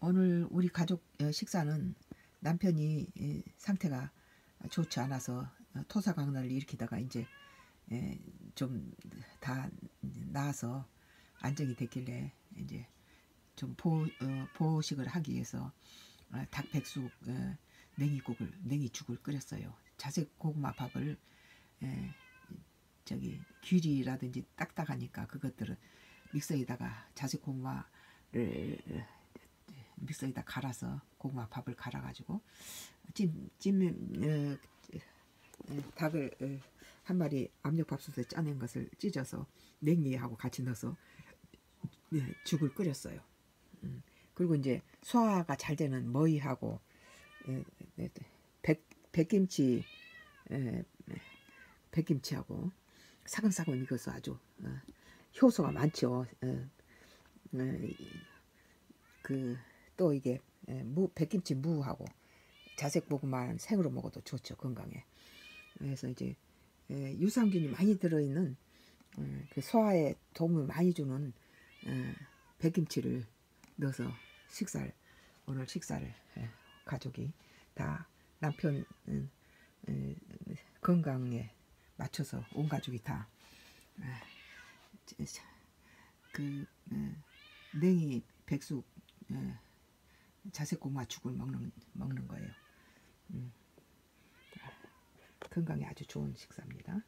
오늘 우리 가족 어, 식사는 남편이 예, 상태가 좋지 않아서 어, 토사강nar을 일으키다가 이제 좀 다 나아서 안정이 됐길래 이제 좀 보, 어, 보식을 하기 위해서 어, 닭백숙 어, 냉이국을 냉이죽을 끓였어요. 자색 고구마 밥을 에, 저기 귀리라든지 딱딱하니까 그것들을 믹서에다가 자색 고구마를 믹서에다 갈아서 고구마 밥을 갈아가지고 찜, 찜 어, 어, 닭을 어, 한 마리 압력밥솥에 짜낸 것을 찢어서 냉이하고 같이 넣어서 네, 죽을 끓였어요. 음, 그리고 이제 소화가 잘 되는 머위하고 예, 네, 네, 백, 백김치 에, 백김치하고 사근사근 익어서 아주 어, 효소가 많죠. 어, 어, 그 또 이게 에, 무 백김치 무하고 자색 고구마 생으로 먹어도 좋죠 건강에. 그래서 이제 에, 유산균이 많이 들어있는 어, 그 소화에 도움을 많이 주는 어, 백김치를 넣어서 식사를 오늘 식사를 에, 가족이 다 남편 건강에 맞춰서 온 가족이 다 그 냉이 백숙 자색고구마 죽을 먹는 먹는 거예요. 음. 건강에 아주 좋은 식사입니다.